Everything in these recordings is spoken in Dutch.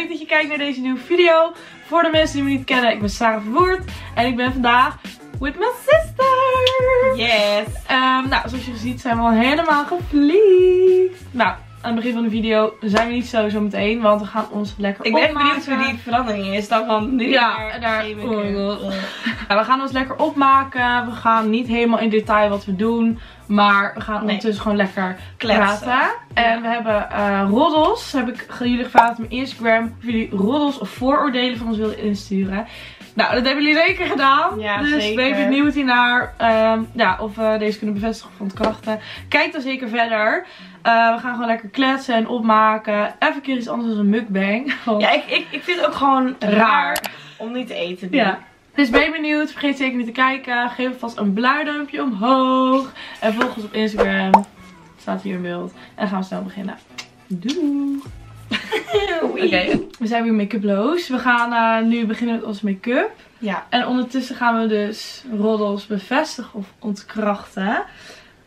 leuk dat je kijkt naar deze nieuwe video. Voor de mensen die me niet kennen, ik ben Sarah Verwoerd. En ik ben vandaag with my sister. Yes. Ehm, nou, zoals je ziet zijn we al helemaal gevliegd. Nou, aan het begin van de video zijn we niet zo zo meteen, want we gaan ons lekker Ik ben echt benieuwd hoe die verandering is. Dan van nu Ja, naar daar- oh. Ja, we gaan ons lekker opmaken. We gaan niet helemaal in detail wat we doen. Maar we gaan Nee. ondertussen gewoon lekker Kletsen. praten. En we hebben eh roddels. Heb ik jullie gevraagd op mijn Instagram. Of jullie roddels of vooroordelen van ons willen insturen. Nou, dat hebben jullie zeker gedaan. Ja, dus zeker. ben ik benieuwd hiernaar. ehm ja, of we deze kunnen bevestigen of ontkrachten. Kijk dan zeker verder. Eh, we gaan gewoon lekker kletsen en opmaken. Even een keer iets anders dan een mukbang. Ja, ik, ik, ik vind het ook gewoon raar, Raar. om niet te eten. Ja. Dus ben je benieuwd? Vergeet zeker niet te kijken. Geef vast een blauw duimpje omhoog. En volg ons op Instagram. Staat hier in beeld. En gaan we snel beginnen. Doei! Oké, we zijn weer make-uploos. We gaan eh, nu beginnen met onze make-up. Ja. En ondertussen gaan we dus roddels bevestigen of ontkrachten.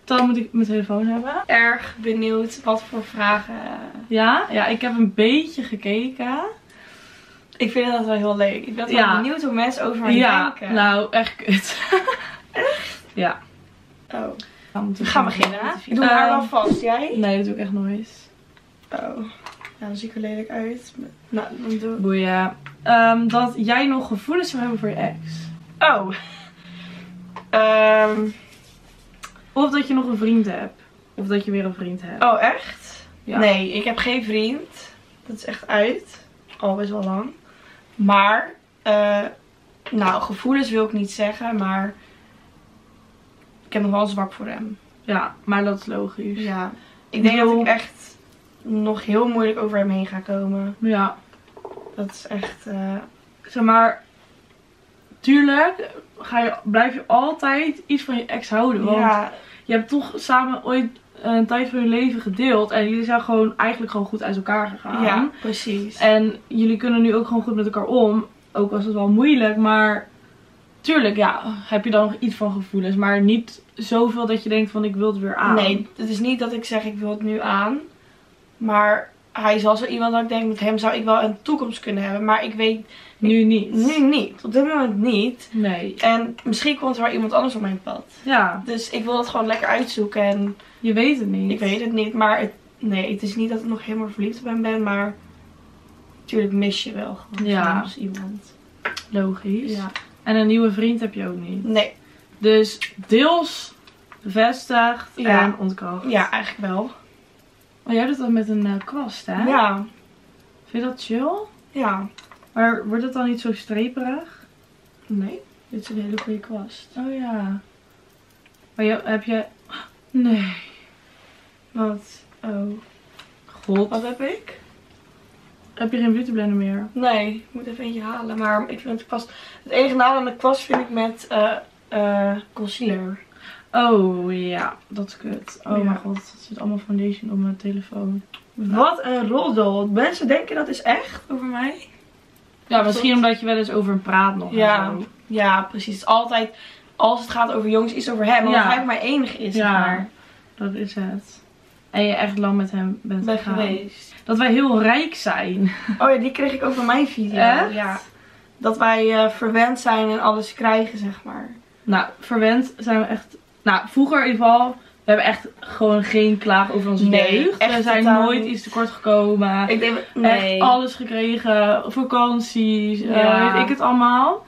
Dan moet ik mijn telefoon hebben. Erg benieuwd wat voor vragen. Ja, ja ik heb een beetje gekeken. Ik vind dat wel heel leuk. Ik ben wel Ja. benieuwd hoe mensen over mij ja, denken. nou echt kut. Ja. Oh. Gaan We gaan beginnen. Ik doe haar wel vast. Jij? Nee, dat doe ik echt nooit. Oh. Ja, dan zie ik er lelijk uit. Nou, dan doe ik... Boeien. Ehm, dat jij nog gevoelens zou hebben voor je ex. Oh. Ehm. Of dat je nog een vriend hebt. Of dat je weer een vriend hebt. Oh, echt? Ja. Nee, ik heb geen vriend. Dat is echt uit. Al best wel lang. Maar, eh, nou, gevoelens wil ik niet zeggen, maar ik heb nog wel een zwak voor hem. Ja, maar dat is logisch. Ja. Ik denk dat ik echt nog heel moeilijk over hem heen ga komen. Ja. Dat is echt, eh, Zeg maar. Tuurlijk ga je, blijf je altijd iets van je ex houden. Want ja, je hebt toch samen ooit een tijd van je leven gedeeld. En jullie zijn gewoon eigenlijk gewoon goed uit elkaar gegaan. ja, precies. En jullie kunnen nu ook gewoon goed met elkaar om. Ook was het wel moeilijk, maar tuurlijk, ja, heb je dan nog iets van gevoelens. Maar niet zoveel dat je denkt van ik wil het weer aan. Nee, het is niet dat ik zeg ik wil het nu aan. Maar hij is wel zo iemand dat ik denk met hem zou ik wel een toekomst kunnen hebben. Maar ik weet Nu niet. nu niet. Op dit moment niet. Nee. En misschien komt er wel iemand anders op mijn pad. Ja, Dus ik wil het gewoon lekker uitzoeken. En je weet het niet. ik weet het niet. Maar het, nee, het is niet dat ik nog helemaal verliefd op hem ben. Maar natuurlijk mis je wel gewoon Ja. soms iemand. Logisch. Ja. En een nieuwe vriend heb je ook niet. Nee, Dus deels bevestigd Ja. en ontkracht. ja, eigenlijk wel. Maar jij doet dat met een eh, kwast, hè? Ja, Vind je dat chill? ja. Maar wordt het dan niet zo streperig? Nee, dit is een hele goede kwast. Oh ja. Maar je, heb je... Nee. Wat? Oh. God. Wat heb ik? Heb je geen beautyblender meer? Nee, ik moet even eentje halen. Maar ik vind het kwast... Het enige nadeel aan de kwast vind ik met eh eh concealer. Oh ja, dat is kut. Oh Ja. mijn god, er zit allemaal foundation op mijn telefoon. Wat een roddel. Mensen denken dat is echt over mij. Ja, misschien omdat je wel eens over hem praat nog. en Ja, zo. ja precies. Het altijd, als het gaat over jongens, is het over hem. Omdat Ja. hij mijn enige is, Ja. maar. dat is het. En je echt lang met hem bent Ben gegaan. geweest. Dat wij heel rijk zijn. Oh ja, die kreeg ik ook van mijn video. Echt? Ja. Dat wij eh, verwend zijn en alles krijgen, zeg maar. Nou, verwend zijn we echt... Nou, vroeger in ieder geval... We hebben echt gewoon geen klaag over onze Nee, echt We zijn nooit niet. iets tekort gekomen. Ik denk, nee. Echt alles gekregen. Vakanties. eh, Ja. weet ik het allemaal.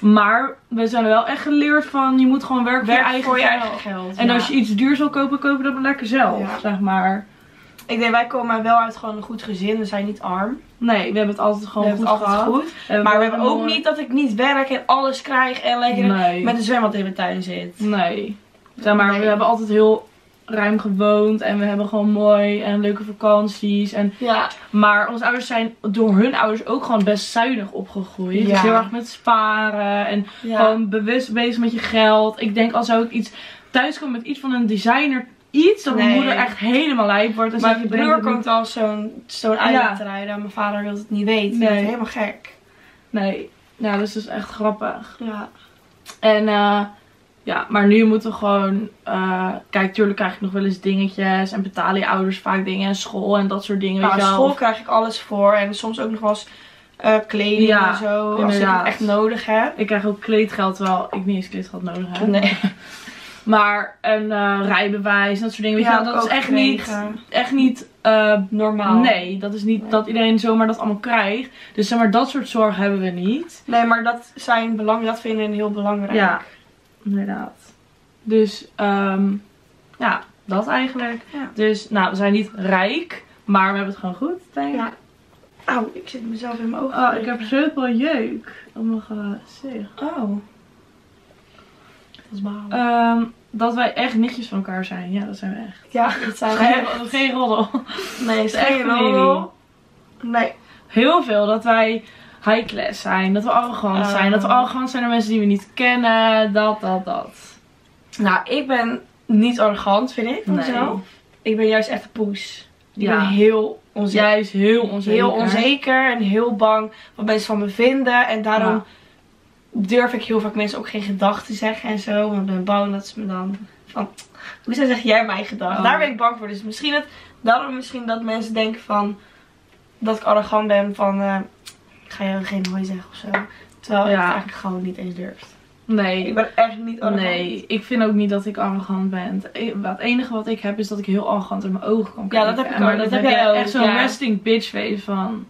Maar we zijn wel echt geleerd van... Je moet gewoon werken Werk voor je eigen voor je geld. eigen geld. En ja. als je iets duurs wil kopen, koop je dat maar lekker zelf. Ja. Zeg maar. Ik denk, wij komen wel uit gewoon een goed gezin. We zijn niet arm. Nee, we hebben het altijd gewoon goed altijd gehad. goed. Maar we hebben ook niet dat ik niet werk en alles krijg en lekker Nee. met een zwembad in mijn tuin zit. Nee. Zeg maar, Nee. we hebben altijd heel ruim gewoond. En we hebben gewoon mooi en leuke vakanties. En, Ja, maar onze ouders zijn door hun ouders ook gewoon best zuinig opgegroeid. Ja. Dus heel erg met sparen. En ja. gewoon bewust bezig met je geld. Ik denk als zou ik iets thuis komen met iets van een designer iets. Dat mijn moeder echt helemaal lijp wordt. En maar mijn je broer komt al zo'n zo'n Ja. te rijden. En mijn vader wil het niet weten. Nee. Dat is helemaal gek. Nee. Dus dat is echt grappig. Ja. En eh Ja, maar nu moeten we gewoon... eh, kijk, tuurlijk krijg je nog wel eens dingetjes. En betalen je ouders vaak dingen. En school en dat soort dingen. Nou, weet wel. school krijg ik alles voor. En soms ook nog wel eens eh, kleding Ja, en zo. Als ik inderdaad. het echt nodig heb. Ik krijg ook kleedgeld, terwijl ik niet eens kleedgeld nodig heb. Nee. Maar een eh, rijbewijs, dat soort dingen. Weet Ja, je dat ik is echt niet, echt niet Normaal. Nee, dat is niet Nee. dat iedereen zomaar dat allemaal krijgt. Dus zeg maar, dat soort zorg hebben we niet. Nee, maar dat zijn belang, dat vinden we heel belangrijk. Ja, inderdaad. Dus, ehm, ja, dat eigenlijk. Ja. Dus, nou, we zijn niet rijk, maar we hebben het gewoon goed, denk ik. Ja. Auw, ik zit mezelf in mijn ogen. Oh, ik heb zoveel jeuk op mijn gezicht. Oh. Dat is balen. Ehm, dat wij echt nichtjes van elkaar zijn. Ja, dat zijn we echt. ja, dat zijn we Geen, echt. geen roddel. Nee, het is echt roddel. Nee. Heel veel. Dat wij high class zijn. Dat we arrogant Oh. zijn. Dat we arrogant zijn naar mensen die we niet kennen. Dat, dat, dat. Nou, ik ben niet arrogant, vind ik, van Nee. mezelf. Ik ben juist echt een poes. Ik Ja. ben heel onzeker. Juist heel onzeker. Heel onzeker en heel bang wat mensen van me vinden. En daarom Ja. durf ik heel vaak mensen ook geen gedachten zeggen en zo. Want ik ben bang dat ze me dan van... Hoezo zeg jij mijn gedachten? Oh. Daar ben ik bang voor. Dus misschien het, daarom misschien dat mensen denken van... Dat ik arrogant ben van... eh, ik ga jou geen hooi zeggen of zo. Terwijl ik Ja. het eigenlijk gewoon niet eens durf. Nee. Ik ben echt niet arrogant. Nee, ik vind ook niet dat ik arrogant ben. Het enige wat ik heb is dat ik heel arrogant in mijn ogen kan Ja, kijken. dat heb ik En maar ook. dat Dat heb jij echt ook, zo'n ja. resting bitch face van...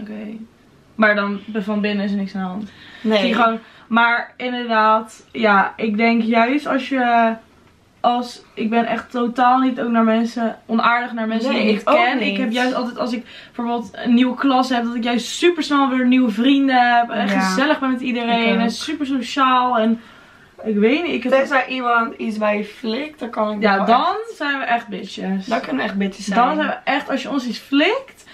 Oké. Maar dan van binnen is er niks aan de hand. Nee. Die gewoon, maar inderdaad, ja, ik denk juist als je. Als, ik ben echt totaal niet ook naar mensen, onaardig naar mensen Nee, die ik niet ken. niet. Ik heb juist altijd, als ik bijvoorbeeld een nieuwe klas heb, dat ik juist super snel weer nieuwe vrienden heb. En Ja. gezellig ben met iedereen. En super sociaal. En ik weet niet, ik heb... Tenzij iemand iets bij je flikt, dan kan ik Ja, dan echt- zijn we echt bitches. Dan kunnen we echt bitches zijn. Dan zijn we echt, als je ons iets flikt,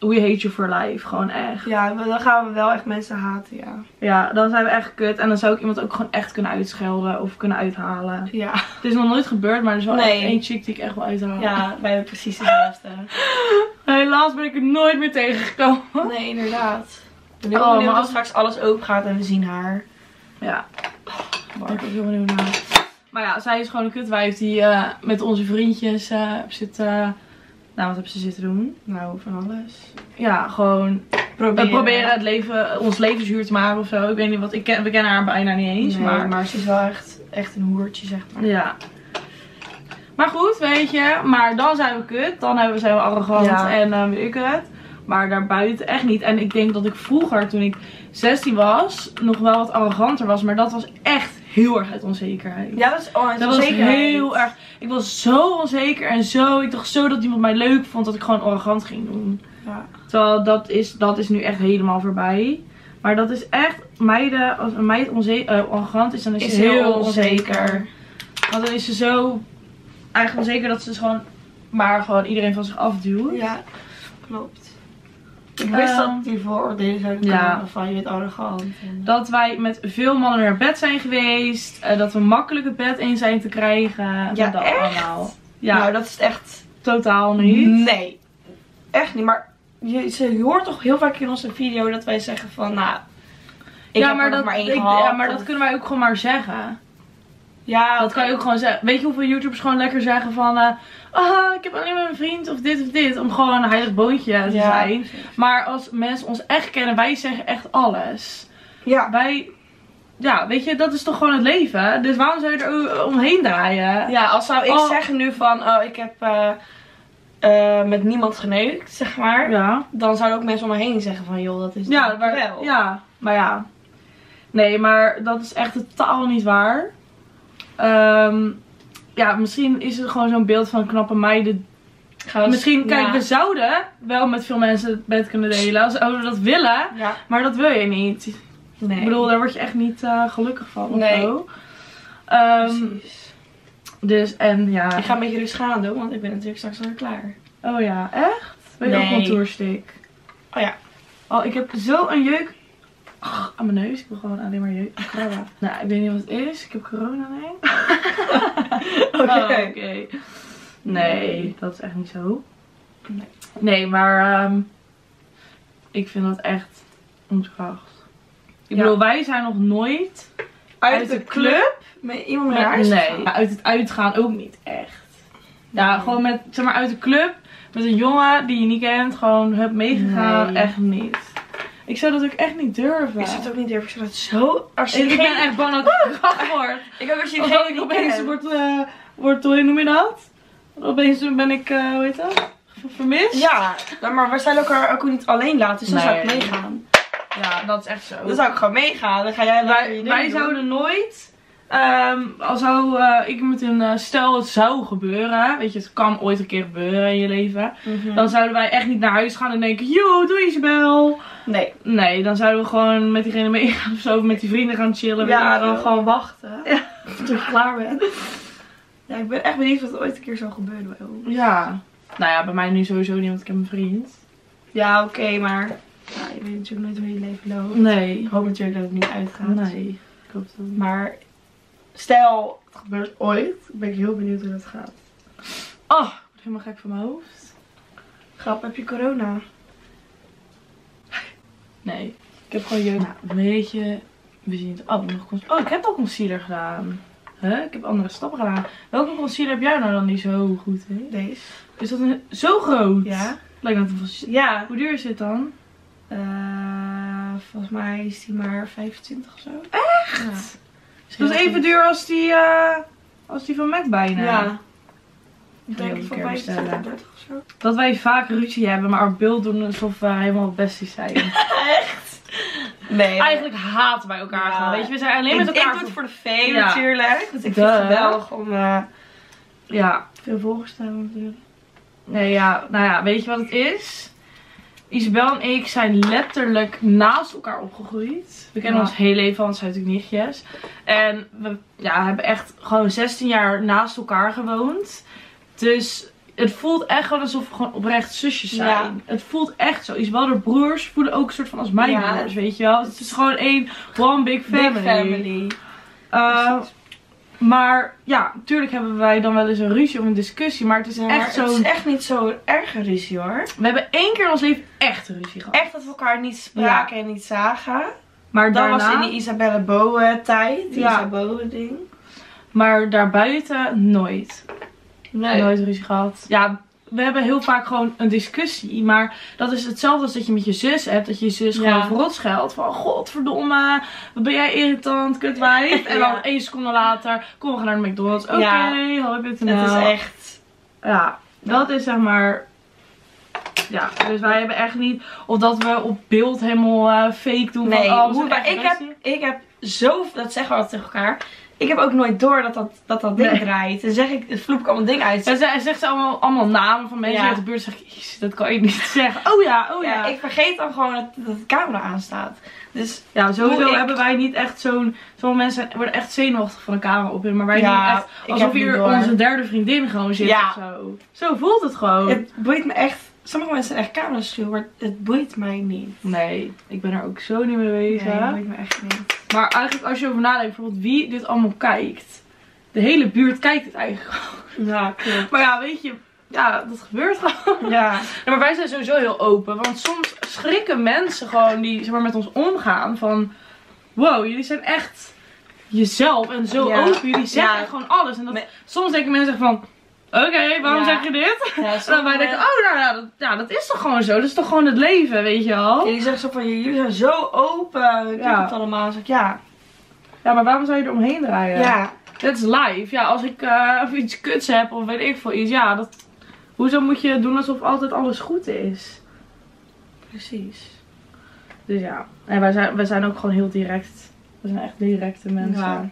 we hate you for life. Gewoon echt. Ja, dan gaan we wel echt mensen haten, ja. Ja, dan zijn we echt kut. En dan zou ik iemand ook gewoon echt kunnen uitschelden of kunnen uithalen. Ja, Het is nog nooit gebeurd, maar er is wel Nee. echt één chick die ik echt wil uithalen. ja wij hebben precies hetzelfde. Helaas ben ik er nooit meer tegengekomen. Nee, inderdaad. Ik ben heel Oh, benieuwd als straks alles open gaat en we zien haar. Ja, ben ik ook heel benieuwd naar. Maar ja, zij is gewoon een kutwijf die eh, met onze vriendjes eh zit... eh, nou, wat hebben ze zitten doen? Nou, van alles. Ja, gewoon Proberen. we proberen het leven, ons leven zuur te maken of zo. Ik weet niet wat, ik ken, we kennen haar bijna niet eens. Nee, maar maar... ze is wel echt, echt een hoertje, zeg maar. Ja. Maar goed, weet je. Maar dan zijn we kut. Dan hebben we, zijn we arrogant Ja. en dan weet ik het. Maar daarbuiten echt niet. En ik denk dat ik vroeger, toen ik 16 was, nog wel wat arroganter was. Maar dat was echt heel erg uit onzekerheid. Ja, dat is oh, dat was heel erg. Ik was zo onzeker en zo. Ik dacht zo dat iemand mij leuk vond dat ik gewoon arrogant ging doen. Ja. Terwijl dat is, dat is nu echt helemaal voorbij. Maar dat is echt, meiden, als een meid onze- eh, arrogant is, dan is, Is ze heel, heel onzeker. onzeker. Want dan is ze zo eigenlijk onzeker dat ze dus gewoon maar gewoon iedereen van zich afduwt. Ja, klopt. Ik wist Ehm, dat die vooroordelen zouden ja. komen van je bent arrogant. En... Dat wij met veel mannen naar bed zijn geweest. eh, dat we makkelijk het bed in zijn te krijgen. Ja, dat echt? allemaal. Ja, Nou, dat is echt... totaal niet. Nee. Echt niet, maar je, je hoort toch heel vaak in onze video dat wij zeggen van, nou... Ik ja, heb maar er dat, maar één ik- gehad. ja, maar of- dat kunnen wij ook gewoon maar zeggen. Ja, Dat kan je ook gewoon zeggen. Weet je hoeveel YouTubers gewoon lekker zeggen van... ah, ik heb alleen maar een vriend of dit of dit. Om gewoon een heilig boontje te Ja, zijn. Maar als mensen ons echt kennen, wij zeggen echt alles. Ja. Wij... Ja, weet je, dat is toch gewoon het leven. Dus waarom zou je er omheen draaien? Ja, als zou ik Oh. zeggen nu van, oh, ik heb eh, eh, met niemand geneukt, zeg maar. Ja. Dan zouden ook mensen om me heen zeggen van, joh, dat is Ja, maar, wel. ja, maar ja. Nee, maar dat is echt totaal niet waar. Ehm, ja, misschien is het gewoon zo'n beeld van knappe meiden. Misschien, kijk, ja. we zouden wel met veel mensen het bed kunnen delen. Zouden we dat willen. Ja. Maar dat wil je niet. Nee. Ik bedoel, daar word je echt niet eh, gelukkig van. Of Nee. zo. Ehm, Precies. dus, en ja. Ik ga een beetje rustig aan doen, want ik ben natuurlijk straks alweer klaar. Oh ja, echt? Ben je ook Nee. contourstik? Oh ja. Oh, ik heb zo een jeuk Ach, aan mijn neus. Ik wil gewoon alleen maar jeuk. Nou, ik weet niet wat het is. Ik heb corona, nee. Oké. Oh, oké. Nee, dat is echt niet zo. Nee. Nee, maar ehm, ik vind dat echt onze kracht. Ik Ja. bedoel, wij zijn nog nooit Uit, de, club? Met iemand naar huis nee, uit het uitgaan ook niet echt. Ja, gewoon met, zeg maar, uit de club. Met een jongen die je niet kent. Gewoon heb meegegaan. Nee. Echt niet. Ik zou dat ook echt niet durven. Ik zou het ook niet durven. Ik zou het zo... Als je Ik ben echt bang dat ik gekracht word. Ik ook als je Of dat geen ik opeens kent. word, eh word, hoe noem je dat? Opeens ben ik, eh hoe heet dat? Vermist? Ja, maar we zijn elkaar ook niet alleen laten, dus dan zou ik meegaan. Ja, dat is echt zo. Dan zou ik gewoon meegaan. Dan ga jij wij, wij zouden nooit, ehm als zou ik met een, eh, stel het zou gebeuren, weet je, het kan ooit een keer gebeuren in je leven. Mhm. Dan zouden wij echt niet naar huis gaan en denken, yo, doei Isabel. Nee. Nee, dan zouden we gewoon met diegene meegaan of zo, of met die vrienden gaan chillen. Ja, dan veel. gewoon wachten. Ja. Tot je klaar bent. Ja, ik ben echt benieuwd wat er ooit een keer zou gebeuren bij ons. Ja. Nou ja, bij mij nu sowieso niet, want ik heb een vriend. Ja, oké, maar ja, je weet natuurlijk nooit hoe je leven loopt. Nee. Ik hoop natuurlijk dat het niet uitgaat. Nee. Ik hoop dat Maar stel, het gebeurt ooit, ben ik heel benieuwd hoe dat gaat. Oh, ik word helemaal gek van mijn hoofd. Grap, heb je corona? Nee. Ik heb gewoon jeugd. Nou, weet je, we zien het. Oh, nog cons- oh, ik heb al concealer gedaan. Huh? Ik heb andere stappen gedaan. Welke concealer heb jij nou dan die zo goed is? Deze. Is dat een, zo groot? Ja. Lijkt net een Ja. Hoe duur is dit dan? Eh, volgens mij is die maar 25 of zo. Echt? Dat is even duur als die, eh, als die van MAC bijna. Ja. Ik denk een van keer 25, bestellen. 30 of zo. Dat wij vaak ruzie hebben, maar op beeld doen alsof we helemaal besties zijn. Echt? Nee. Eigenlijk haten wij elkaar Ja. gewoon. Weet je, we zijn alleen ik, met elkaar. ik doe het voor de fame Ja. natuurlijk. Dus ik vind Duh. het geweldig om eh, Ja, veel volgers te hebben natuurlijk. Nee, ja, nou ja, weet je wat het is? Isabel en ik zijn letterlijk naast elkaar opgegroeid. We kennen Ja. ons heel leven, want zijn natuurlijk nichtjes. En we ja, hebben echt gewoon 16 jaar naast elkaar gewoond. Dus het voelt echt wel alsof we gewoon oprecht zusjes zijn. Ja. Het voelt echt zo. Isabel, haar broers voelen ook een soort van als mijn Ja. broers, weet je wel. Het is gewoon één one big family. Big family. Uh, Precies. Maar ja, natuurlijk hebben wij dan wel eens een ruzie of een discussie. Maar het is Ja, echt Het is echt niet zo'n erge ruzie hoor. we hebben één keer in ons leven echt een ruzie gehad. Echt dat we elkaar niet spraken en niet zagen. Maar Dat daarna, was in die Isabelle Boe tijd. Die Ja. Isabelle ding. maar daarbuiten nooit. Nee. Nooit ruzie gehad. Ja, we hebben heel vaak gewoon een discussie. Maar dat is hetzelfde als dat je met je zus hebt. Dat je je zus Ja. gewoon verrot scheldt. Van, godverdomme, wat ben jij irritant, kutwijf. En dan Ja. één seconde later, kom we gaan naar de McDonald's. Oké, Ja. hoi, dit en Het is echt... Ja, dat is zeg maar... Ja, dus wij hebben echt niet... Of dat we op beeld helemaal eh, fake doen. Nee, van, oh, maar ik heb, ik heb zo... Dat zeggen we altijd tegen elkaar. Ik heb ook nooit door dat dat, dat, dat ding Nee. draait. Dan zeg ik, dan vloep ik allemaal dingen uit. Ja, zij zegt ze allemaal, allemaal namen van mensen Ja. uit de buurt. zeg ik, "Jezus, dat kan je niet zeggen. Oh ja, oh ja. ja, ik vergeet dan gewoon dat, dat de camera aanstaat. Dus ja, sowieso ik- hebben wij niet echt zo'n... Sommige mensen worden echt zenuwachtig van de camera op. Maar wij Ja, doen echt alsof hier onze derde vriendin gewoon zit of zo. Zo voelt het gewoon. het boeit me echt. Sommige mensen zijn echt camera maar het boeit mij niet. Nee, ik ben er ook zo niet mee bezig. Nee, het boeit me echt niet. Maar eigenlijk als je over nadenkt, bijvoorbeeld wie dit allemaal kijkt. De hele buurt kijkt het eigenlijk gewoon. Ja, klopt. Maar ja, weet je, ja, dat gebeurt gewoon. Ja, Ja, maar wij zijn sowieso heel open. Want soms schrikken mensen gewoon die zeg maar, met ons omgaan. Van, wow, jullie zijn echt jezelf en zo Ja. open. Jullie zeggen Ja. gewoon alles. En dat, soms denken mensen van, oké, waarom Ja. zeg je dit? ja En dan wij denken, oh, nou ja dat, ja, dat is toch gewoon zo. Dat is toch gewoon het leven, weet je wel. Jullie zeggen zo van, jullie zijn zo open. Ik Ja. het allemaal. Dan zeg ik, ja. Ja, maar waarom zou je er omheen draaien? Ja. Dat is live. Ja, als ik eh, of iets kuts heb of weet ik veel iets. Ja, dat... Hoezo moet je doen alsof altijd alles goed is? Precies. Dus ja. En wij zijn, wij zijn ook gewoon heel direct. We zijn echt directe mensen. Ja.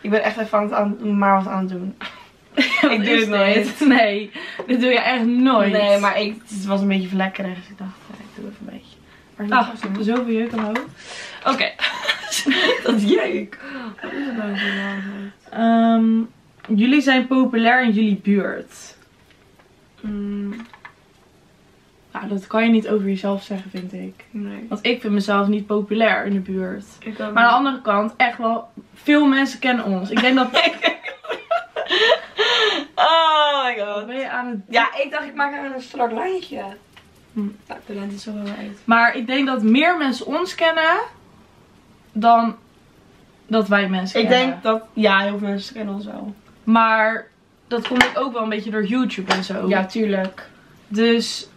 Ik ben echt even aan het, aan, maar wat aan het doen. Ik doe het nooit. dit? Nee, dit doe je echt nooit. Nee, maar ik, het was een beetje vlekkerig. Dus ik dacht, ik doe even een beetje. Maar niet. zoveel jeuk hoofd. Oké. dat is jeuk. Wat is het nou voor jullie zijn populair in jullie buurt. Mm, Nou, dat kan je niet over jezelf zeggen, vind ik. nee. Want ik vind mezelf niet populair in de buurt. Maar aan de andere kant, echt wel, veel mensen kennen ons. Ik denk dat... Ben je aan het Ja, ik dacht ik maak een strak lijntje. Hm. Nou, de lente is zo wel uit. Maar ik denk dat meer mensen ons kennen dan dat wij mensen Ik kennen. denk dat, ja, heel veel mensen kennen ons wel. Maar dat komt ik ook wel een beetje door YouTube en zo. Ja, tuurlijk. Dus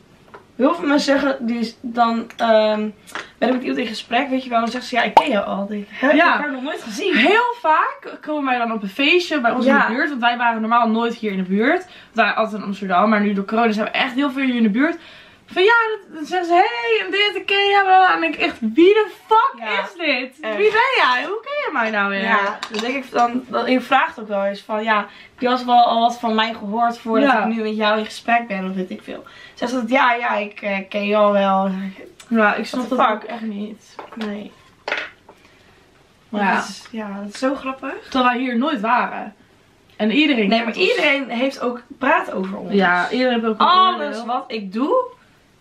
Heel veel mensen zeggen, die is dan ehm, ben ik met iemand in gesprek, weet je wel, dan zeggen ze, ja, ik ken jou al. Ik, hè, Ja. heb haar nog nooit gezien. heel vaak komen wij dan op een feestje bij ons Ja. in de buurt. Want wij waren normaal nooit hier in de buurt. We waren altijd in Amsterdam. Maar nu door corona zijn we echt heel veel hier in de buurt. Van ja, dat- dan zeggen ze, hey, en dit, ik ken je wel. En ik echt, wie de fuck Ja. is dit? Echt. Wie ben jij? Hoe ken je mij nou weer? Ja, denk ik dan, dan je vraagt ook wel eens van, ja, je al wel al wat van mij gehoord voordat Ja. ik nu met jou in gesprek ben, of weet ik veel. Zegt ze dat, ja, ja, ik eh, ken al wel. Ja, ik snap dat ook echt niet. Nee. Maar ja, Dat is, ja, dat is zo grappig. terwijl wij hier nooit waren. En iedereen Nee, maar iedereen heeft ook praat over ons. Ja, iedereen heeft ook een Alles wat ik doe,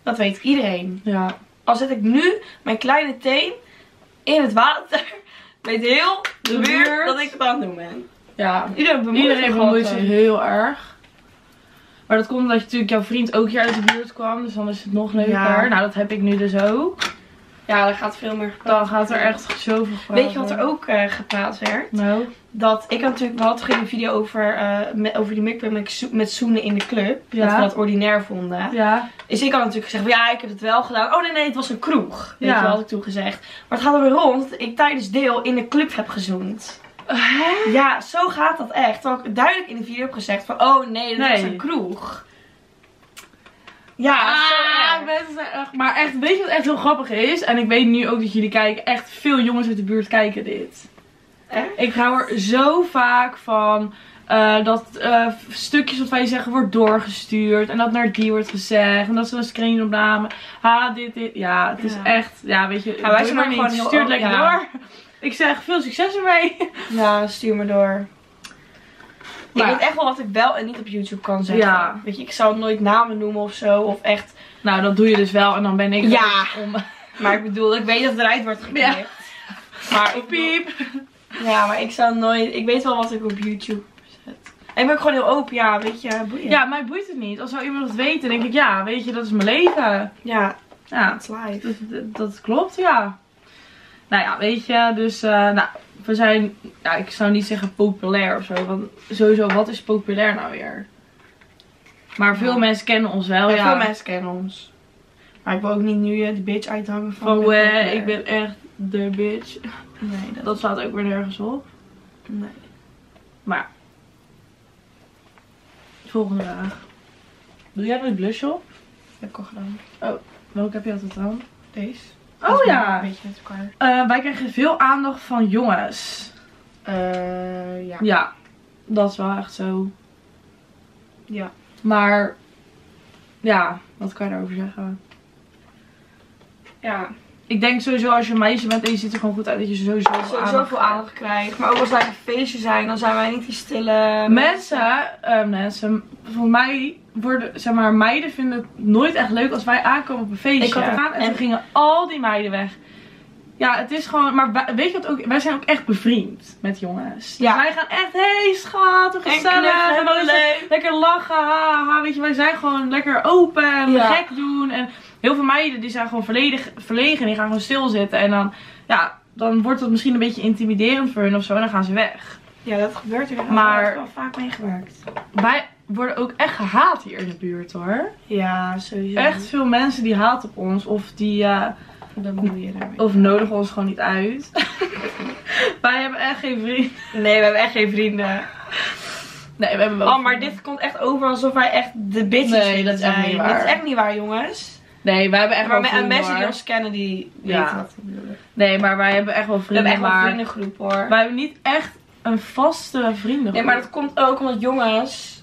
dat weet iedereen. Ja. Al zet ik nu mijn kleine teen in het water, weet heel de, De buurt dat ik het aan het doen ben. ja. Iedereen bemoeit Iedereen bemoeit zich heel erg. Maar dat komt omdat je natuurlijk jouw vriend ook hier uit de buurt kwam. Dus dan is het nog leuker. Ja. Nou, dat heb ik nu dus ook. Ja, daar gaat veel meer gepraat Dan gaat er echt zoveel gepraat Weet je wat er ook eh, gepraat werd? Nou, Dat ik had natuurlijk, we hadden geen video over, eh, met, over die mikpunt met, met zoenen in de club. Ja. Dat we dat ordinair vonden. ja. Dus ik had natuurlijk gezegd, ja, ik heb het wel gedaan. Oh nee, nee, het was een kroeg. Weet Ja. je had ik toen gezegd. Maar het gaat er weer rond dat ik tijdens deel in de club heb gezoend. Ja, zo gaat dat echt. Terwijl ik duidelijk in de video heb gezegd van, oh nee, dat was Nee. een kroeg. Ja, Ah, erg. mensen zijn echt... Maar echt, weet je wat echt heel grappig is? En ik weet nu ook dat jullie kijken. Echt veel jongens uit de buurt kijken dit. Echt? Ik hou er zo vaak van eh, dat eh, stukjes wat wij zeggen wordt doorgestuurd. En dat naar die wordt gezegd. En dat ze een screenopname. Ha, dit, dit. Ja, het is Ja. echt. Ja, weet je. Ja, wij zijn maar niet. gewoon heel Stuur het open, lekker ja. door. Ik zeg veel succes ermee. Ja, stuur me door. Maar- ik weet echt wel wat ik wel en niet op YouTube kan zeggen. Ja. Weet je, ik zou nooit namen noemen of zo. Of echt. Nou, dat doe je dus wel. En dan ben ik. Ja. Om... Maar ik bedoel, ik weet dat het eruit wordt geknipt. Ja. Maar ik bedoel- Piep. Ja, maar ik zou nooit. Ik weet wel wat ik op YouTube zet. En ik ben ook gewoon heel open, ja, weet je, boeien. Ja, mij boeit het niet. Als zou iemand het weten, denk ik, ja, weet je, dat is mijn leven. ja, Ja, live. dat, dat- dat klopt, ja. Nou ja, weet je, dus, eh, nou, we zijn, ja, ik zou niet zeggen populair of zo. Want sowieso, wat is populair nou weer? Maar veel Ja. mensen kennen ons wel, Ja, ja. Veel mensen kennen ons. Maar ik wil ook niet nu eh, de bitch uithangen van. Ben eh, ik ben echt de bitch. Nee, dat, Dat slaat ook weer nergens op. nee. Maar, volgende vraag. Doe jij nooit blush op? heb ik al gedaan. Welke heb je altijd dan? Deze. Oh ja. Een beetje met elkaar. Eh, wij krijgen veel aandacht van jongens. Eh, ja. Ja, dat is wel echt zo. Ja. Maar, ja, wat kan je daarover zeggen? Ja. Ik denk sowieso als je een meisje bent en je ziet er gewoon goed uit, dat je sowieso Sowieso aandacht veel krijgt. aandacht krijgt. Maar ook als wij een feestje zijn, dan zijn wij niet die stille Mensen, eh, mensen, voor mij worden, zeg maar, meiden vinden het nooit echt leuk als wij aankomen op een feestje. Ik had er- en, en- toen gingen al die meiden weg. Ja, het is gewoon, maar weet je wat ook, wij zijn ook echt bevriend met jongens. Ja. Wij gaan echt, hey schat, hoe En gezellig. En dan leuk. lekker lachen, ha, ha, weet je, wij zijn gewoon lekker open en Ja. gek doen. En heel veel meiden die zijn gewoon verledig, verlegen, die gaan gewoon stilzitten. En dan, ja, dan wordt het misschien een beetje intimiderend voor hun of zo en dan gaan ze weg. Ja, dat gebeurt er. Maar- wel vaak meegewerkt. Wij worden ook echt gehaat hier in de buurt hoor. Ja, sowieso. Echt veel mensen die haten op ons of die eh, Moet je of nodigen ons gewoon niet uit. Wij hebben echt geen vrienden. Nee, we hebben echt geen vrienden. Nee, we hebben wel. Oh, maar dit komt echt over alsof wij echt de bitches Nee, dat is echt zijn. niet waar. Dat is echt niet waar, jongens. Nee, wij hebben echt maar wel vrienden. mensen die ons kennen, die Ja. weten wat we bedoelen. Nee, maar wij hebben echt wel We vrienden. hebben echt wel een maar vriendengroep, hoor. wij hebben niet echt een vaste vrienden. Nee, maar dat komt ook omdat jongens...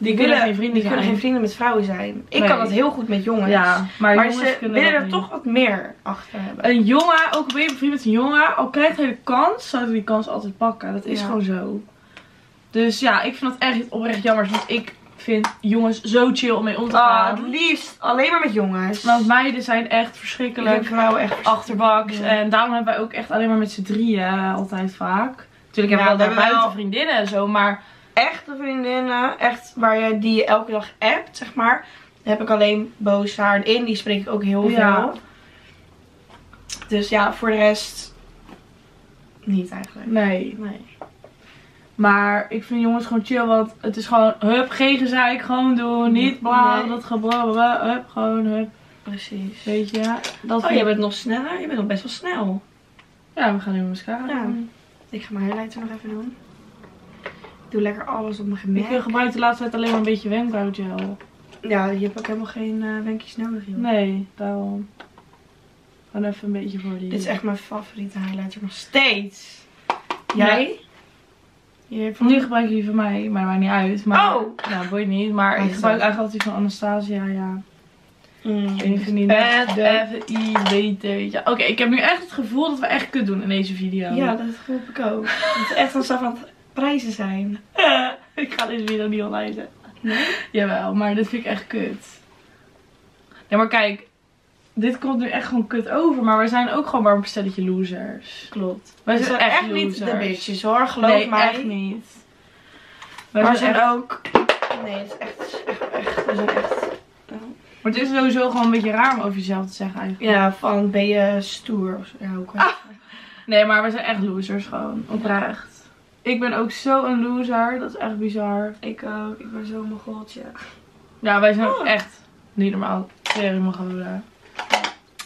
die kunnen geen vrienden die kunnen geen vrienden met vrouwen zijn. Ik Nee. kan dat heel goed met jongens. Ja, maar, Maar, jongens ze willen er niet. toch wat meer achter hebben. Een jongen, ook al ben je bevriend met een jongen, al krijgt hij de kans, zou hij die kans altijd pakken. Dat is Ja. gewoon zo. Dus ja, ik vind dat echt oprecht jammer. Want ik vind jongens zo chill om mee om te Ah, gaan. het liefst alleen maar met jongens. Want meiden zijn echt verschrikkelijk vrouwen echt achterbaks. Ja. En daarom hebben wij ook echt alleen maar met z'n drieën altijd vaak. Natuurlijk hebben we we wel buiten vriendinnen en zo, maar echte vriendinnen, echt waar je die je elke dag appt, zeg maar. Dan heb ik alleen boos haar en in, die spreek ik ook heel Ja. veel. Dus ja, voor de rest niet eigenlijk. Nee. Nee. Maar ik vind jongens gewoon chill, want het is gewoon, hup, geen gezeik, gewoon doen. Niet bla, Nee. dat gebrabber, hup, gewoon, hup. Precies. Weet je, dat Oh, je bent nog sneller? Je bent nog best wel snel. Ja, we gaan nu mascara Ja. doen. Ik ga mijn highlighter nog even doen. Ik doe lekker alles op mijn Ik gemerkt. eh, gebruik de laatste tijd alleen maar een beetje wenkbrauwgel. Ja, je hebt ook helemaal geen eh wenkjes nodig, joh. Nee, daarom. Gewoon even een beetje voor die. Dit is echt mijn favoriete highlighter nog steeds. Jij? Je hebt Nu gebruik je die van mij, maar dat maakt niet uit. Maar, Oh! Nou, boeit niet. Maar ik gebruik zo. eigenlijk altijd die van Anastasia, ja. Mm, Ik vind net bad. even iets beter. Ja. Oké, ik heb nu echt het gevoel dat we echt kut doen in deze video. Ja, dat hoop ik ook. Het is echt alsof aan het prijzen zijn. ik ga deze video niet online zetten. Nee? Jawel, maar dit vind ik echt kut. Ja, maar kijk. Dit komt nu echt gewoon kut over. Maar wij zijn ook gewoon maar een stelletje losers. Klopt. Wij We zijn, zijn echt, echt niet losers. de bitches hoor, geloof nee, mij. echt niet. Wij Maar we zijn echt- ook... Nee, het is echt, echt, echt, we zijn echt... Maar het is sowieso gewoon een beetje raar om over jezelf te zeggen eigenlijk. Ja, van ben je stoer of zo. Ja, het zeggen? Nee, maar we zijn echt losers gewoon. Oprecht. Ik ben ook zo een loser. Dat is echt bizar. Ik ook. Ik ben zo mijn godje. Ja, wij zijn ook Oh. echt niet normaal. Tering Mongolen.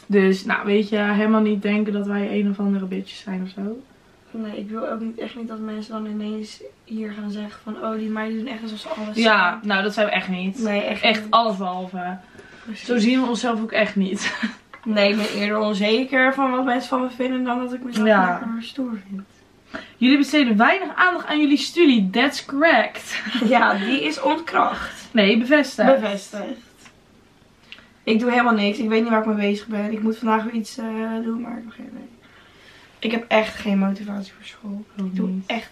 Dus, nou, weet je, helemaal niet denken dat wij een of andere bitches zijn of zo. Nee, ik wil ook niet, echt niet dat mensen dan ineens hier gaan zeggen van... Oh, die meiden doen echt alsof ze alles Ja, zijn. nou, dat zijn we echt niet. Nee, echt Echt niet. alles behalve. Precies. Zo zien we onszelf ook echt niet. Nee, ik ben eerder onzeker van wat mensen van me vinden dan dat ik mezelf Ja. lekker stoer vind. Jullie besteden weinig aandacht aan jullie studie. That's correct. Ja, die is ontkracht. Nee, bevestigd. Bevestigd. Ik doe helemaal niks. Ik weet niet waar ik mee bezig ben. Ik moet vandaag weer iets eh, doen, maar ik heb geen idee. Ik heb echt geen motivatie voor school. Ook Ik doe niet. echt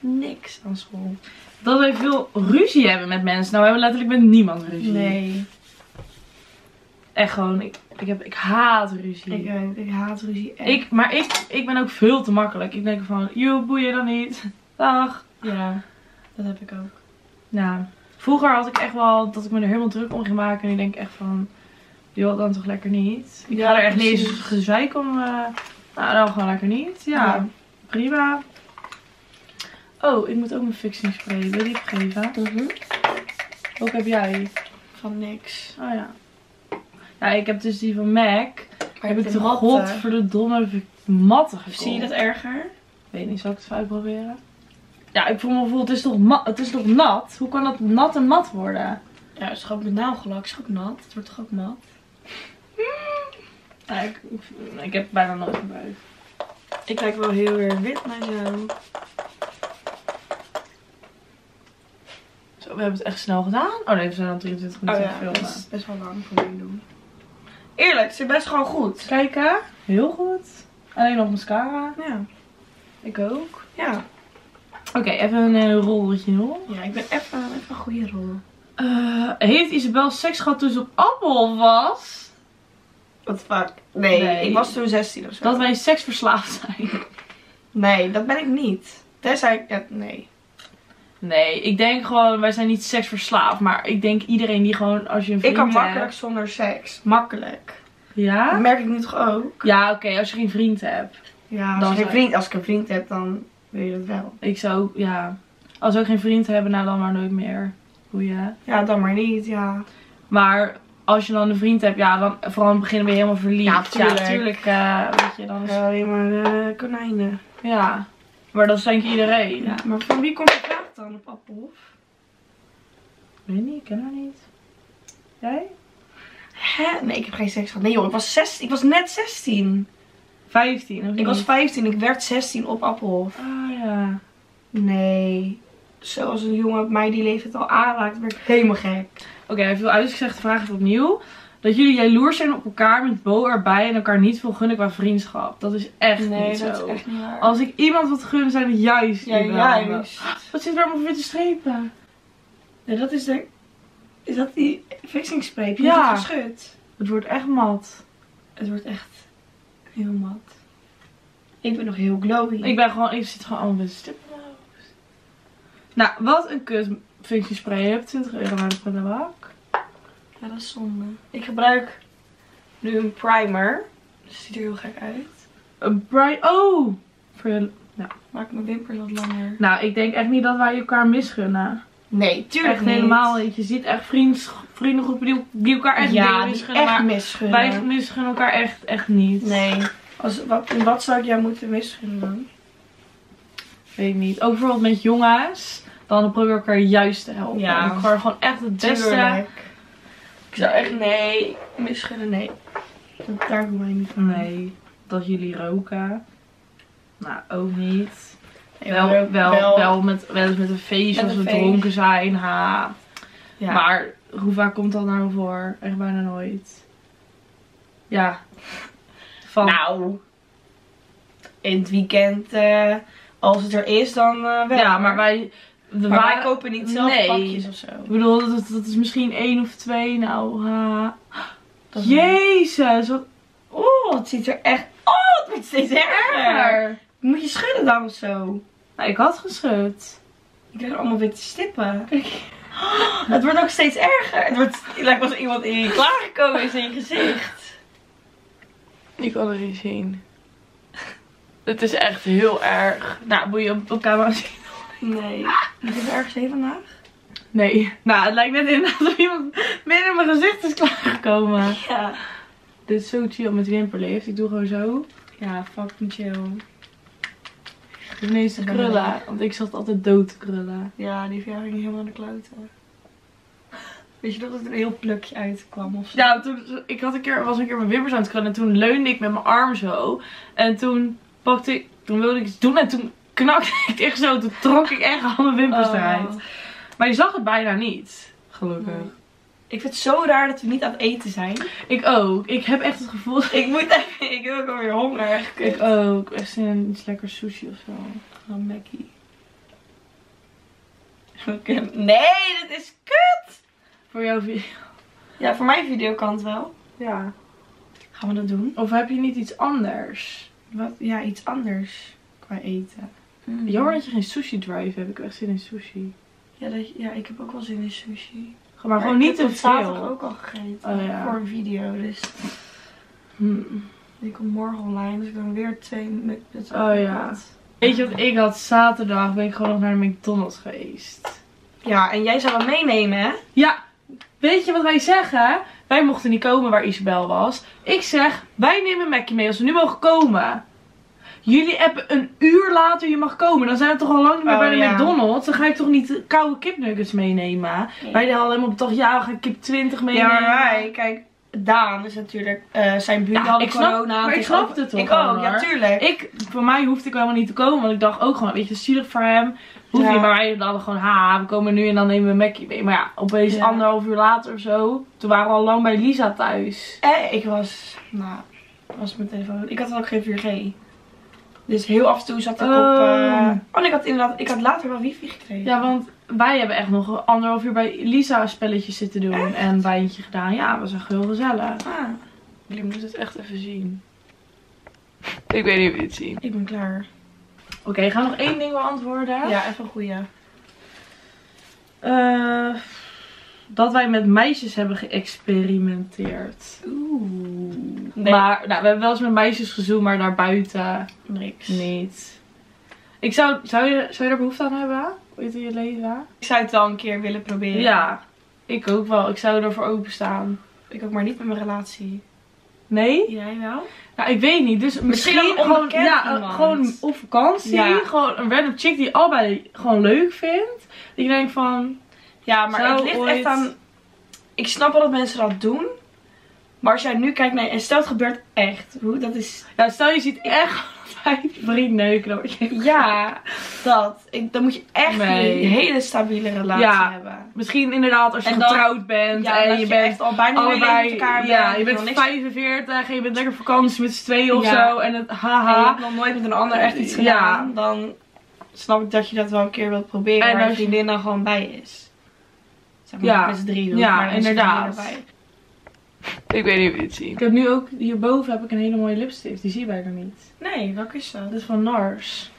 niks aan school. Dat wij veel ruzie hebben met mensen. Nou, we hebben letterlijk met niemand ruzie. Nee. Echt gewoon, ik, ik, heb, ik haat ruzie. Ik, ik haat ruzie echt. Ik, maar ik, ik ben ook veel te makkelijk. Ik denk van, joh, boeien dan niet. Dag. Ja, dat heb ik ook. Ja, vroeger had ik echt wel dat ik me er helemaal druk om ging maken. En ik denk echt van, joh, dan toch lekker niet. Ik Ja, ga er echt niet eens precies. gezeik om. eh, nou, dan gewoon lekker niet. Ja, Ja. prima. Oh, ik moet ook mijn fixing spray. Wil je die geven? Mhm. Ook heb jij. Van niks. Oh ja. Ja, ik heb dus die van MAC. Heb ik de god voor de domme matte gekocht. Zie je dat erger? Weet niet, zal ik het even uitproberen? Ja, ik voel me gevoel, het is toch, het is toch nat? Hoe kan dat nat en mat worden? Ja, het is gewoon met nagelak. is ook nat. Het wordt toch ook mat? Ja, ik, ik, ik heb bijna nooit gebruikt. Ik lijk wel heel erg wit, maar zo. Zo, we hebben het echt snel gedaan. Oh nee, we zijn al 23 minuten Oh ja, filmen. is best wel lang voor mij doen. Eerlijk, het zit best gewoon goed. Kijken, heel goed. Alleen nog mascara. Ja. Ik ook. Ja. Oké, even een eh, rolletje nog. Ja, ik ben even, even een goede rol. Eh, heeft Isabel seks gehad toen ze op appel was? The fuck? Nee, Nee. ik was toen 16 of zo. Dat wij seksverslaafd zijn. Nee, dat ben ik niet. Tenzij ik... Ja, nee. Nee, ik denk gewoon, wij zijn niet seksverslaafd. Maar ik denk iedereen die gewoon, als je een Ik vriend kan hebt... makkelijk zonder seks. Makkelijk. Ja? Dat merk ik nu toch ook? Ja, oké, als je geen vriend hebt. Ja, als, Dan ik geen vriend, als ik een vriend heb, dan wil je dat wel. Ik zou, ja... Als we ook geen vriend hebben, nou dan maar nooit meer. Boeien. Ja, dan maar niet, ja. Maar als je dan een vriend hebt, ja, dan vooral in het begin ben je helemaal verliefd. Ja, tuurlijk. Ja, tuurlijk, eh, weet je, dan is... Ja, alleen maar eh, konijnen. Ja. Maar dat is denk ik iedereen. Ja, maar van wie komt de vraag dan op Appelhof? Weet niet, ik ken haar niet. Jij? Hè? Nee, ik heb geen seks gehad. Nee joh, ik was, zes, ik was net 16. 15 of Ik was niet? 15, ik werd 16 op Appelhof. Ah ja. Nee. Zoals een jongen op mij die leeftijd al aanraakt, werd ik helemaal gek. Oké, hij heeft veel uitgezegd, vraag even opnieuw. Dat jullie jaloers zijn op elkaar met Bo erbij en elkaar niet veel gunnen qua vriendschap. Dat is echt Nee, niet dat zo. is echt niet waar. Als ik iemand wat gun, zijn het juist ja, die juist. Wat zit er allemaal voor witte strepen? Dat is de... Is dat die fixing spray? Heb je Ja. geschud? Het wordt echt mat. Het wordt echt heel mat. Ik ben nog heel glowy. Ik ben gewoon, ik zit gewoon allemaal witte stippen. Nou, wat een kut functiespray. Je hebt 20 euro naar de prullenbak. Ja, dat is zonde. Ik gebruik nu een primer. Dus ziet er heel gek uit. Een bright, oh! Voor je... Maak mijn wimpers wat langer. Nou, ik denk echt niet dat wij elkaar misgunnen. Nee, tuurlijk Echt niet. helemaal niet. Je ziet echt vriends, vriendengroepen die, die elkaar echt ja, misgunnen. echt Maar misgunnen. wij misgunnen elkaar echt, echt niet. Nee. Als, wat, wat zou ik jou moeten misgunnen dan? Weet ik niet. Ook bijvoorbeeld met jongens. Dan probeer ik elkaar juist te helpen. Ja. Ik gewoon gewoon echt het beste. Tuurlijk. Ik zou echt, nee, misgunnen, nee. Dat- Daar doen wij niet van. Nee. Dat jullie roken. Nou, ook niet. Nee, wel, wel, wel, met, wel eens met een feestje Met als we feest. dronken zijn. Ha. Ja. Maar hoe vaak komt dat nou voor? Echt bijna nooit. Ja. Van, Nou, in het weekend, eh, als het er is, dan eh, wel. ja, maar wij... We Maar waren, wij kopen niet zelf Nee. pakjes of zo. Ik bedoel, dat, dat is misschien één of twee. Nou, is- Jezus, wat Oh, het ziet er echt... Oh, het wordt steeds erger. erg. Moet je schudden dan of zo? Nou, ik had geschud. Ik krijg allemaal witte stippen. Oh, het wordt ook steeds erger. Het, wordt, het lijkt alsof iemand in je klaargekomen is in je gezicht. Ik kan het niet zien. Het is echt heel erg. Nou, moet je op, op camera zien? Nee. Je er ergens heen vandaag? Nee. Nou, het lijkt net inderdaad alsof iemand midden in mijn gezicht is klaargekomen. Ja. Dit is zo chill met wimperlift. Ik doe gewoon zo. Ja, fucking chill. De meeste krullen. Want ik zat altijd dood te krullen. Ja, die jou ging helemaal aan de kloten. Weet je nog dat er een heel plukje uitkwam of zo? Ja, toen ik had een keer, was een keer mijn wimpers aan het krullen. En toen leunde ik met mijn arm zo. En toen pakte ik, toen wilde ik iets doen. En toen knakte ik echt zo. Toen trok ik echt al mijn wimpers Oh. eruit. Maar je zag het bijna niet. Gelukkig. Nee. Ik vind het zo raar dat we niet aan het eten zijn. Ik ook. Ik heb echt het gevoel. Ik moet even, ik heb ook alweer honger. Ik ook. Echt in iets lekker sushi of zo. Oh, Mackie. Oké. Nee, dit is kut! Voor jouw video. Ja, voor mijn video kan het wel. Ja. Gaan we dat doen? Of heb je niet iets anders? Wat? Ja, iets anders qua eten. Jammer dat je geen sushi drive hebt. Ik heb echt zin in sushi. Ja, dat, ja, ik heb ook wel zin in sushi. Maar gewoon niet te Ik heb zaterdag veel. ook al gegeten. Oh, ja. Voor een video, dus... Hmm. Die komt morgen online, dus ik ben weer twee McDonald's. Oh, ja. Weet je wat ik had? Zaterdag ben ik gewoon nog naar de McDonald's geweest. Ja, en jij zou wel meenemen, hè? Ja, weet je wat wij zeggen? Wij mochten niet komen waar Isabel was. Ik zeg, wij nemen Mackie mee als we nu mogen komen. Jullie appen een uur later je mag komen. Dan zijn we toch al lang niet meer Oh, bij de ja. McDonald's. Dan ga ik toch niet koude kipnuggets meenemen. Wij hadden helemaal bedacht, ja we gaan kip 20 meenemen. Ja, maar wij, kijk, Daan is natuurlijk, eh, zijn buurt Ja, hadden ik snap- corona. maar ik is snap ook- het toch Ik wel, ook, ja, tuurlijk. Ik, voor mij hoefde ik helemaal niet te komen. Want ik dacht ook gewoon, weet je, zielig voor hem. Hoef Ja. niet, maar wij hadden gewoon, ha, we komen nu en dan nemen we Mackie mee. Maar ja, opeens Ja. anderhalf uur later of zo. Toen waren we al lang bij Lisa thuis. Eh, ik was, nou, was mijn telefoon. Ik had ook geen 4G. Dus heel af en toe zat ik op. eh, Oh. Oh, en ik had inderdaad, ik had later wel wifi gekregen. Ja, want wij hebben echt nog anderhalf uur bij Lisa spelletjes zitten doen. En een wijntje gedaan. Ja, was echt heel gezellig. Ah, Jullie moeten het echt even zien. Ik weet niet of jullie het zien. ik ben klaar. Oké, ga nog één ding beantwoorden. Ja, even een goeie. Eh, dat wij met meisjes hebben geëxperimenteerd. Oeh. Nee, Maar nou, we hebben wel eens met meisjes gezoend, maar daarbuiten niks. niet. Ik zou, zou, je, zou je daar behoefte aan hebben? Ooit in je leven? Ik zou het wel een keer willen proberen. Ja, ik ook wel. Ik zou ervoor openstaan. Ik ook, maar niet met mijn relatie. Nee? Jij wel? Nou, ik weet niet. Dus misschien, gewoon, ja, iemand. gewoon op vakantie. Ja. Gewoon een random chick die allebei gewoon leuk vindt. Die je denkt van, Ja, maar Zou het ligt ooit- echt aan... Ik snap wel dat mensen dat doen. Maar als jij nu kijkt naar... En stel het gebeurt echt. Hoe, dat is... ja, stel je ziet echt vijf vrienden neuken. Dan word je Ja, dat. Ik, dan moet je echt Nee. een hele stabiele relatie Ja. hebben. Misschien inderdaad als je dan- getrouwd bent Ja, en je bent al bijna allebei, met elkaar ja, bent. je bent nog niks- 45 en je bent lekker op vakantie met z'n tweeën of zo. En het en je haha. hebt nog nooit met een ander echt iets gedaan. Dan snap ik dat je dat wel een keer wilt proberen. En als je- vriendin dan gewoon bij is. Zeg maar Ja. met z'n drie doen. Ja, inderdaad. erbij. Ik weet niet of je het ziet. Ik heb nu ook, hierboven heb ik een hele mooie lipstift. Die zie je bijna niet. Nee, welke is dat? Dat is van NARS.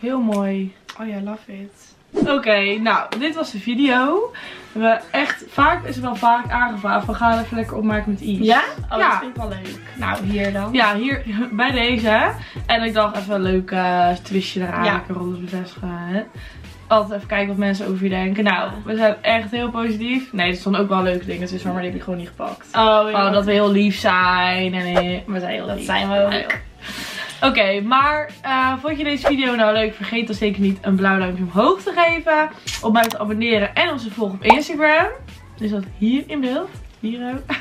Heel mooi. Oh ja, love it. Oké, nou, dit was de video. We hebben echt, vaak is het wel vaak aangevraagd van ga even lekker opmaken met Yves. Ja? Oh, Ja. dat vind ik wel leuk. Nou, hier dan. Ja, hier bij deze. En ik dacht even een leuk eh, twistje eraan. Ja. Lekker rollen bevestigen. Altijd even kijken wat mensen over je denken. Nou, we zijn echt heel positief. Nee, er stonden ook wel leuke dingen tussen, maar die heb ik gewoon niet gepakt. Oh, ja. Oh, dat we heel lief zijn. En eh, we zijn heel Dat lief. zijn we ook. Ja. Oké, maar eh, vond je deze video nou leuk? Vergeet dan zeker niet een blauw duimpje omhoog te geven. Op mij te abonneren en ons te volgen op Instagram. Dus dat hier in beeld. Hier ook.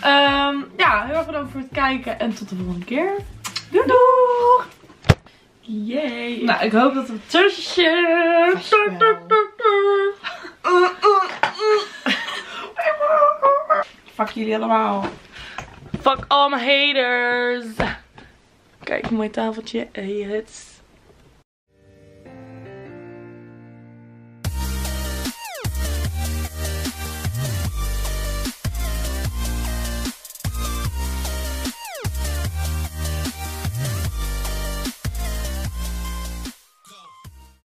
Ehm, ja, heel erg bedankt voor het kijken en tot de volgende keer. Doei doei! Yay. Nou, ik hoop dat het tussen. Fuck jullie allemaal. Fuck all my haters. Kijk, mooi tafeltje. Hey, het